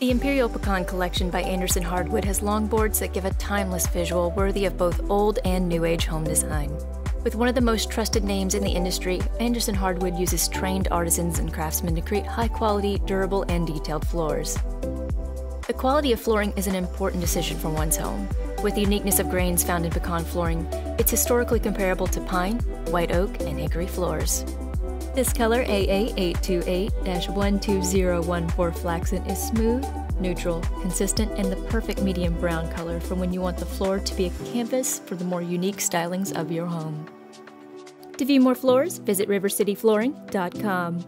The Imperial Pecan collection by Anderson Hardwood has longboards that give a timeless visual worthy of both old and new age home design. With one of the most trusted names in the industry, Anderson Hardwood uses trained artisans and craftsmen to create high quality, durable, and detailed floors. The quality of flooring is an important decision for one's home. With the uniqueness of grains found in pecan flooring, it's historically comparable to pine, white oak, and hickory floors. This color AA828-12014 flaxen is smooth, neutral, consistent, and the perfect medium brown color for when you want the floor to be a canvas for the more unique stylings of your home. To view more floors, visit rivercityflooring.com.